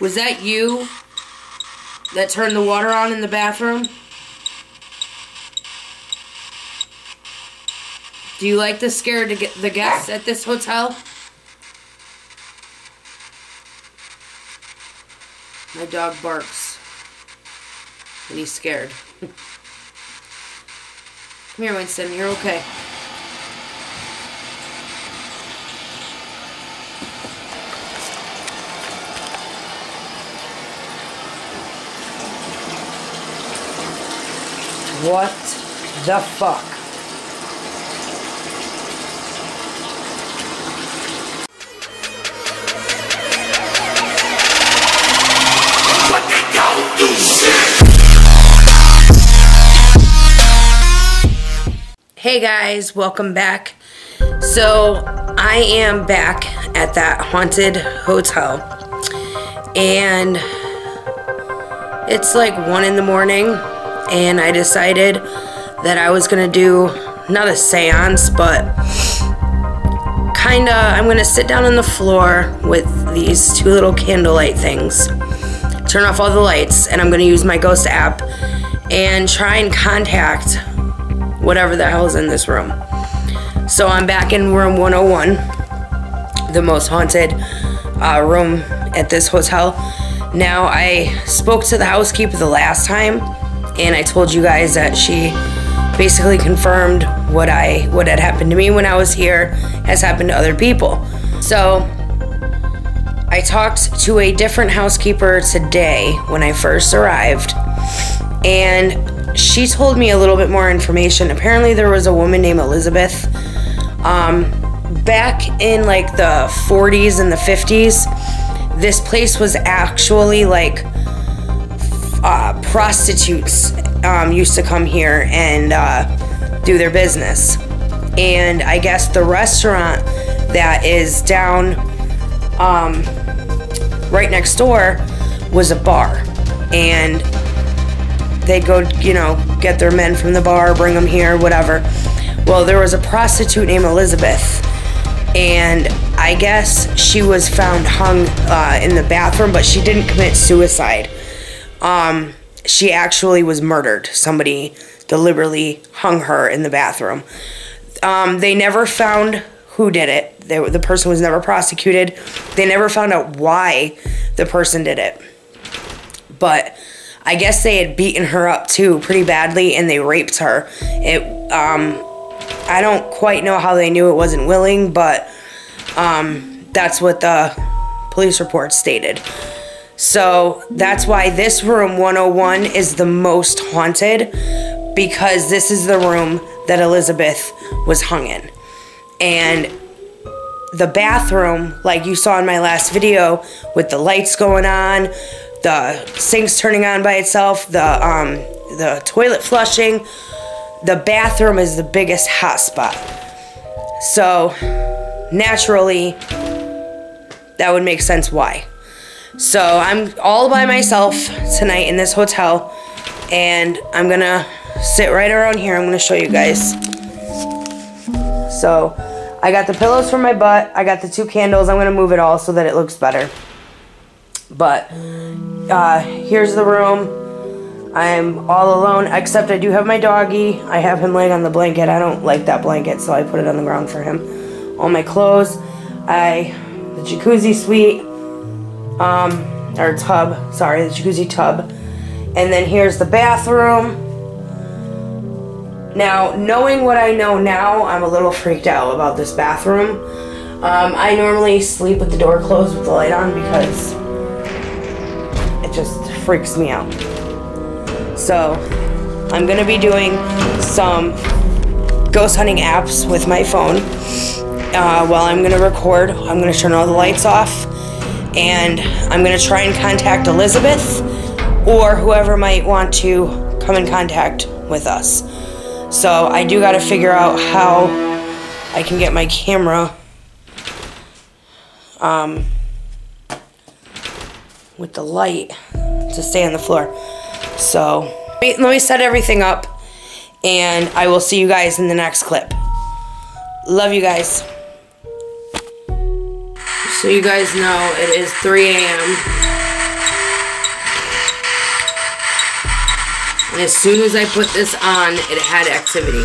Was that you that turned the water on in the bathroom? Do you like to scare the guests at this hotel? My dog barks. And he's scared. Come here, Winston. You're okay. What the fuck? Hey guys, welcome back. So, I am back at that haunted hotel. And it's like 1 in the morning and I decided that I was gonna do not a seance, but kinda, I'm gonna sit down on the floor with these two little candlelight things, turn off all the lights, and I'm gonna use my ghost app and try and contact whatever the hell's in this room. So I'm back in room 101, the most haunted uh, room at this hotel. Now, I spoke to the housekeeper the last time and I told you guys that she basically confirmed what I what had happened to me when I was here has happened to other people. So I talked to a different housekeeper today when I first arrived and she told me a little bit more information. Apparently there was a woman named Elizabeth um, back in like the 40s and the 50s. This place was actually like prostitutes um, used to come here and uh, do their business. And I guess the restaurant that is down um, right next door was a bar. And they'd go, you know, get their men from the bar, bring them here, whatever. Well, there was a prostitute named Elizabeth. And I guess she was found hung uh, in the bathroom, but she didn't commit suicide um, she actually was murdered. Somebody deliberately hung her in the bathroom. Um, they never found who did it. They, the person was never prosecuted. They never found out why the person did it. But I guess they had beaten her up too pretty badly and they raped her. It um I don't quite know how they knew it wasn't willing, but um that's what the police report stated. So that's why this room 101 is the most haunted because this is the room that Elizabeth was hung in. And the bathroom, like you saw in my last video, with the lights going on, the sinks turning on by itself, the um, the toilet flushing, the bathroom is the biggest hotspot. So naturally, that would make sense why. So I'm all by myself tonight in this hotel and I'm gonna sit right around here. I'm gonna show you guys. So I got the pillows for my butt. I got the two candles. I'm gonna move it all so that it looks better. But uh, here's the room. I'm all alone, except I do have my doggy. I have him laying on the blanket. I don't like that blanket, so I put it on the ground for him. All my clothes. I, the jacuzzi suite um, or tub, sorry, the jacuzzi tub. And then here's the bathroom. Now, knowing what I know now, I'm a little freaked out about this bathroom. Um, I normally sleep with the door closed with the light on because it just freaks me out. So, I'm going to be doing some ghost hunting apps with my phone. Uh, while I'm going to record, I'm going to turn all the lights off and I'm going to try and contact Elizabeth or whoever might want to come in contact with us. So I do got to figure out how I can get my camera um, with the light to stay on the floor. So let me set everything up and I will see you guys in the next clip. Love you guys. So you guys know it is 3 a.m. And as soon as I put this on, it had activity.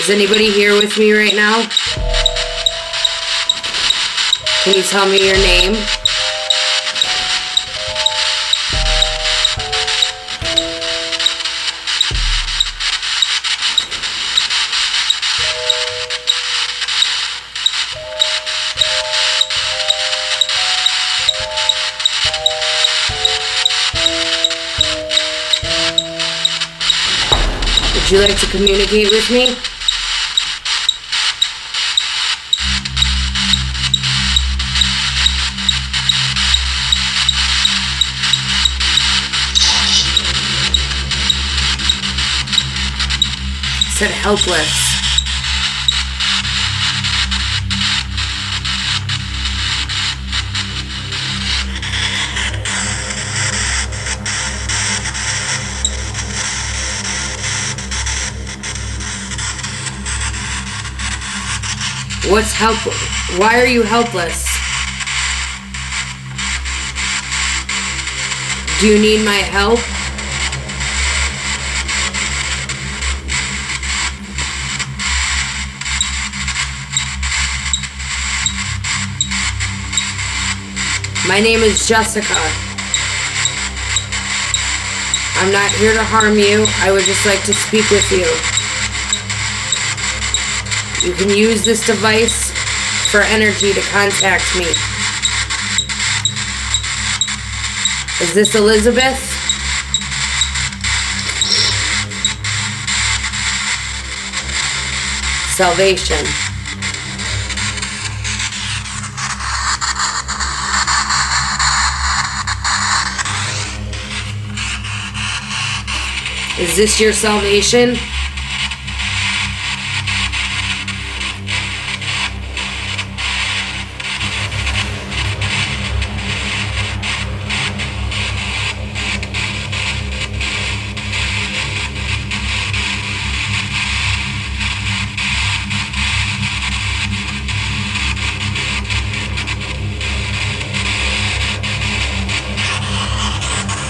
Is anybody here with me right now? Can you tell me your name? Would you like to communicate with me? Said helpless. What's help? Why are you helpless? Do you need my help? My name is Jessica. I'm not here to harm you. I would just like to speak with you. You can use this device for energy to contact me. Is this Elizabeth? Salvation. Is this your salvation?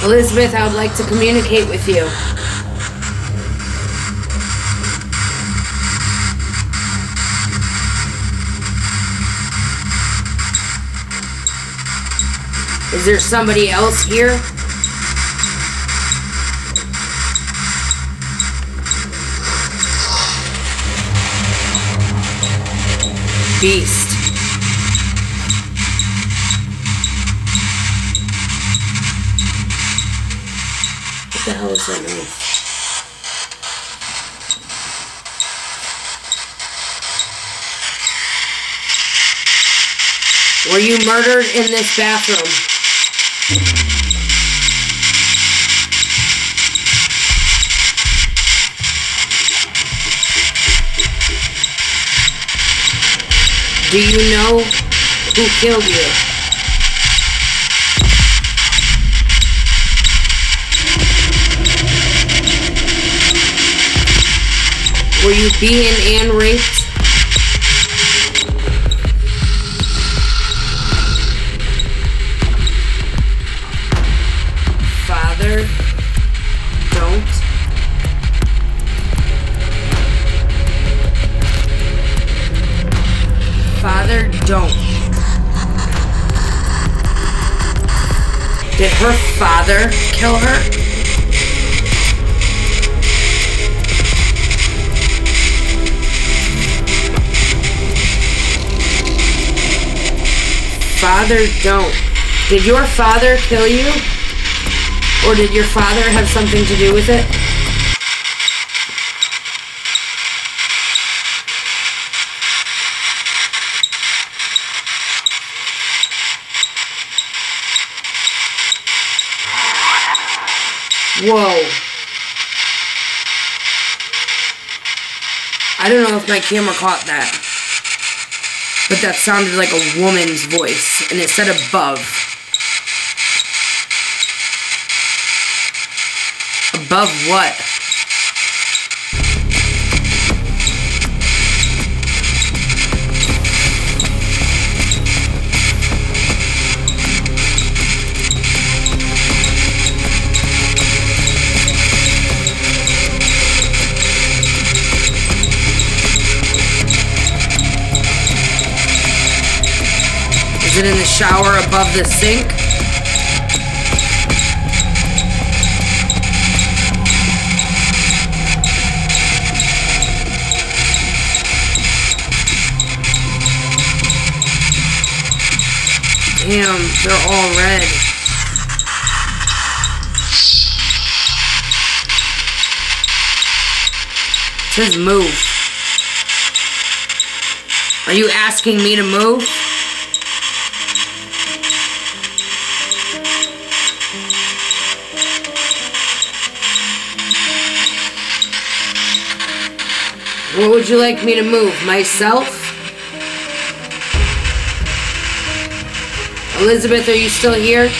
Elizabeth, I would like to communicate with you. Is there somebody else here? Beast. The hell is that noise? Were you murdered in this bathroom? Do you know who killed you? Were you beaten and raped? Father, don't. Father, don't. Did her father kill her? Father, don't. Did your father kill you? Or did your father have something to do with it? Whoa. I don't know if my camera caught that. But that sounded like a woman's voice, and it said above. Above what? It in the shower above the sink? Damn, they're all red. Says move. Are you asking me to move? What would you like me to move? Myself? Elizabeth, are you still here?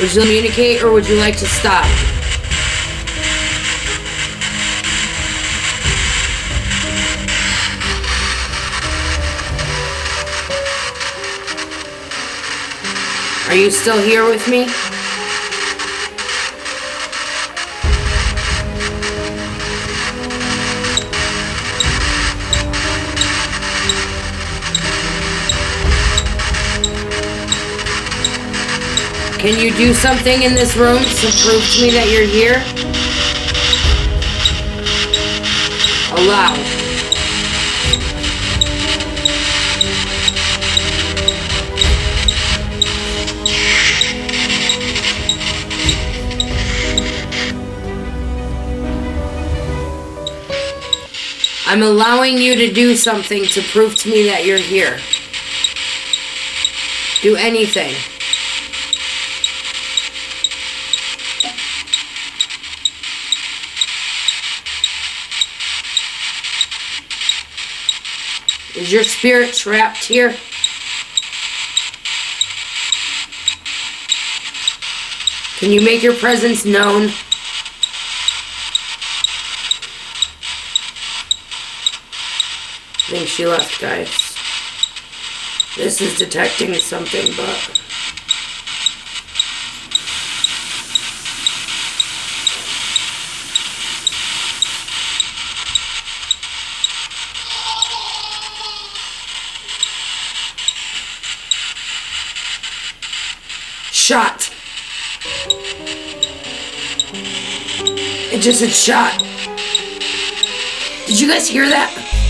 Would you communicate or would you like to stop? Are you still here with me? Can you do something in this room to prove to me that you're here? Allow. I'm allowing you to do something to prove to me that you're here. Do anything. Is your spirit trapped here? Can you make your presence known? I think she left, guys. This is detecting something, but... Shot. It just said shot. Did you guys hear that?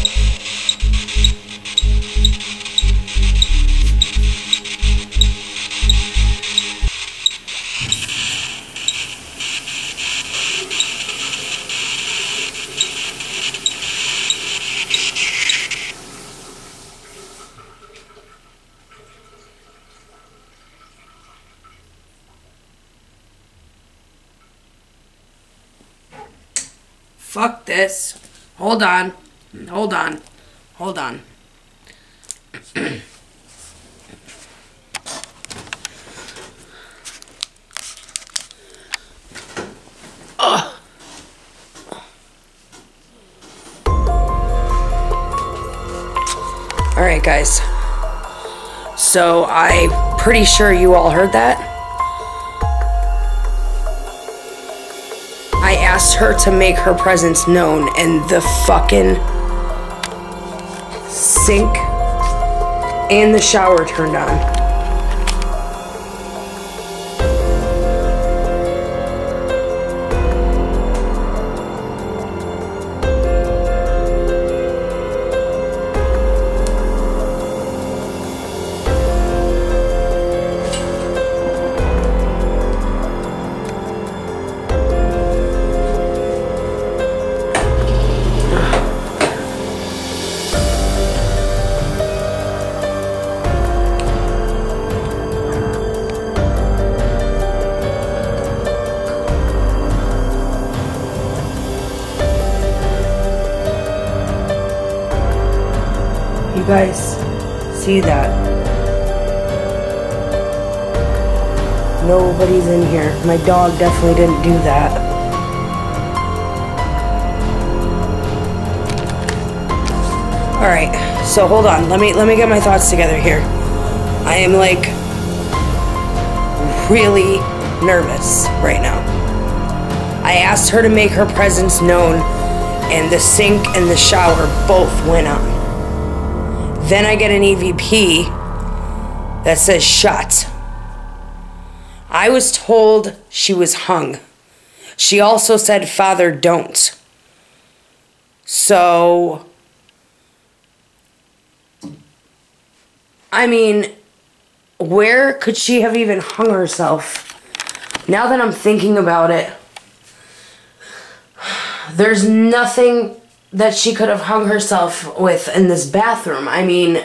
Hold on. Hold on. Hold on. Ugh. Alright, guys. So, I'm pretty sure you all heard that. Asked her to make her presence known, and the fucking sink and the shower turned on. You guys see that? Nobody's in here. My dog definitely didn't do that. All right. So hold on. Let me let me get my thoughts together here. I am like really nervous right now. I asked her to make her presence known and the sink and the shower both went on. Then I get an EVP that says shut. I was told she was hung. She also said, Father, don't. So, I mean, where could she have even hung herself? Now that I'm thinking about it, there's nothing that she could have hung herself with in this bathroom. I mean,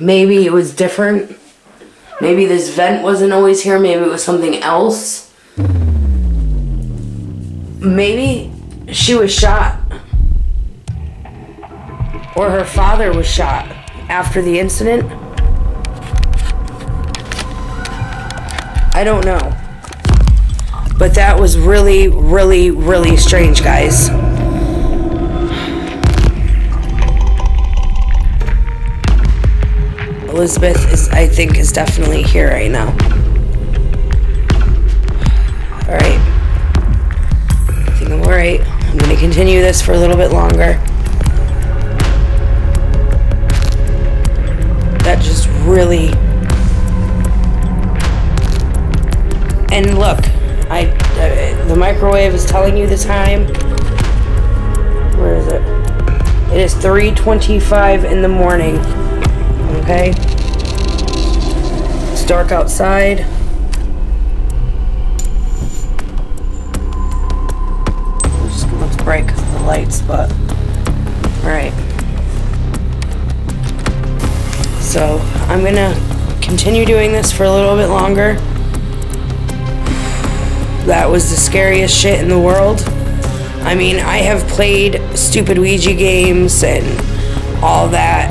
maybe it was different. Maybe this vent wasn't always here. Maybe it was something else. Maybe she was shot. Or her father was shot after the incident. I don't know. But that was really, really, really strange, guys. Elizabeth is, I think, is definitely here right now. Alright. I think I'm alright. I'm going to continue this for a little bit longer. That just really... And look, I uh, the microwave is telling you the time. Where is it? It is 3:25 in the morning. Okay? It's dark outside. It just looks bright because of the lights, but alright. So I'm gonna continue doing this for a little bit longer. That was the scariest shit in the world. I mean, I have played stupid Ouija games and all that,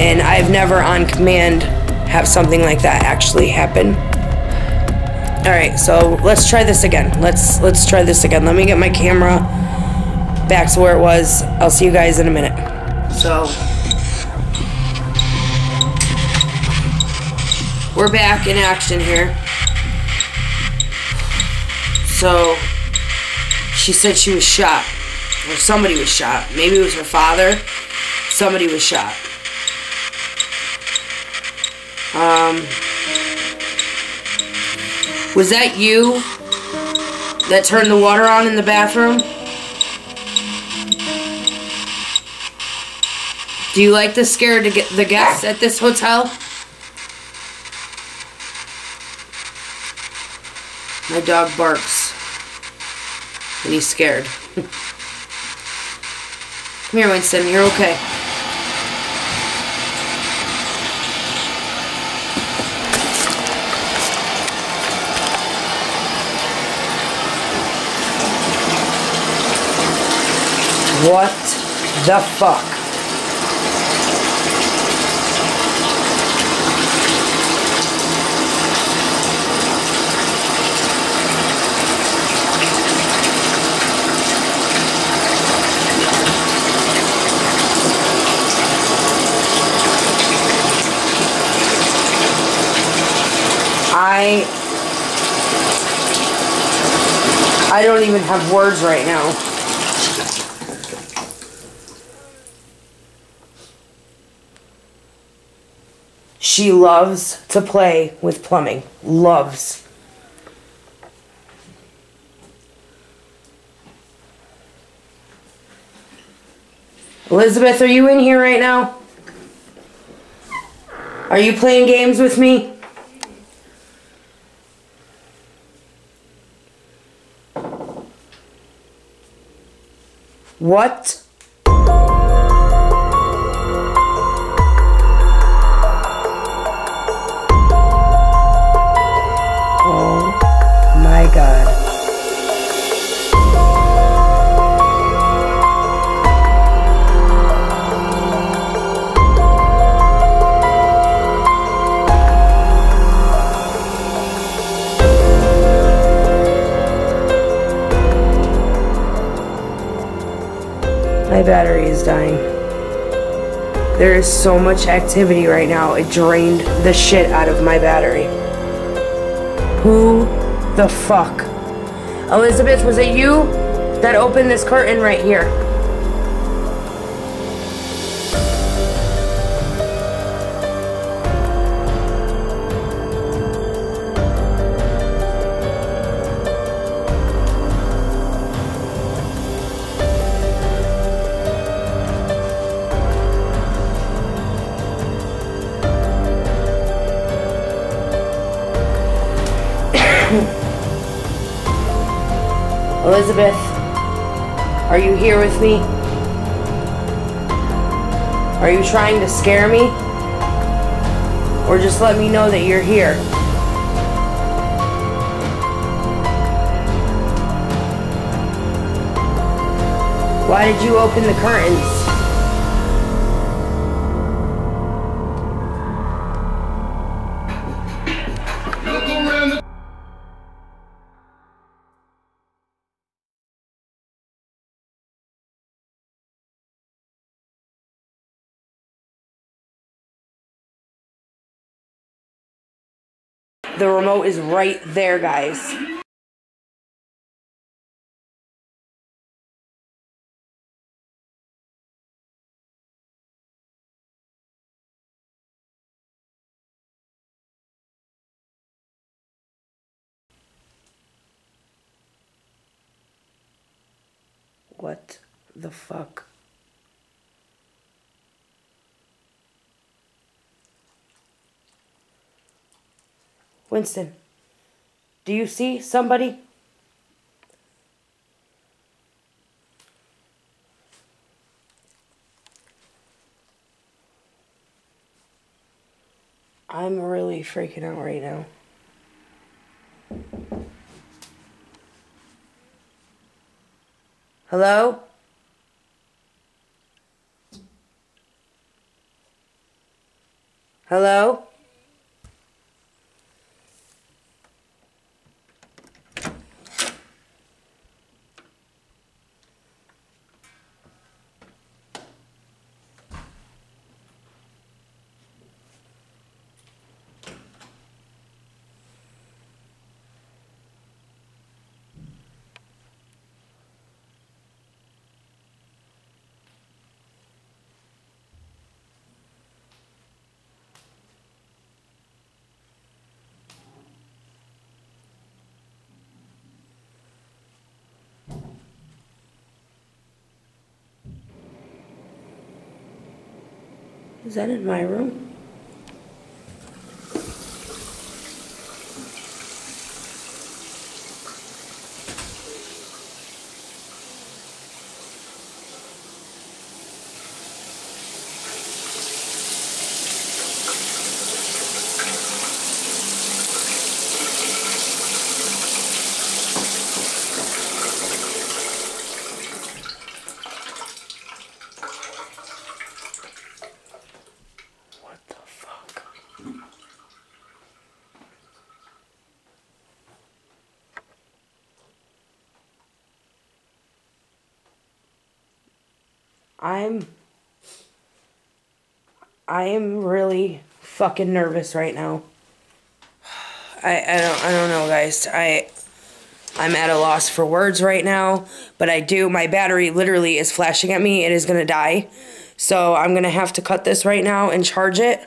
and I've never on command have something like that actually happen. All right, so let's try this again. Let's let's try this again. Let me get my camera back to where it was. I'll see you guys in a minute. So we're back in action here. So she said she was shot, or somebody was shot. Maybe it was her father. Somebody was shot. Um, was that you that turned the water on in the bathroom? Do you like to scare to get the guests at this hotel? My dog barks. And he's scared. Come here, Winston. You're okay. What the fuck? I I don't even have words right now. She loves to play with plumbing. Loves. Elizabeth, are you in here right now? Are you playing games with me? What? My battery is dying. There is so much activity right now. It drained the shit out of my battery. Who the fuck? Elizabeth, was it you that opened this curtain right here? Elizabeth, are you here with me? Are you trying to scare me? Or just let me know that you're here? Why did you open the curtains? The remote is right there, guys. What the fuck? Winston, do you see somebody? I'm really freaking out right now. Hello? Hello? Is that in my room? I'm I am really fucking nervous right now. I I don't I don't know guys. I I'm at a loss for words right now, but I do my battery literally is flashing at me. It is going to die. So I'm going to have to cut this right now and charge it.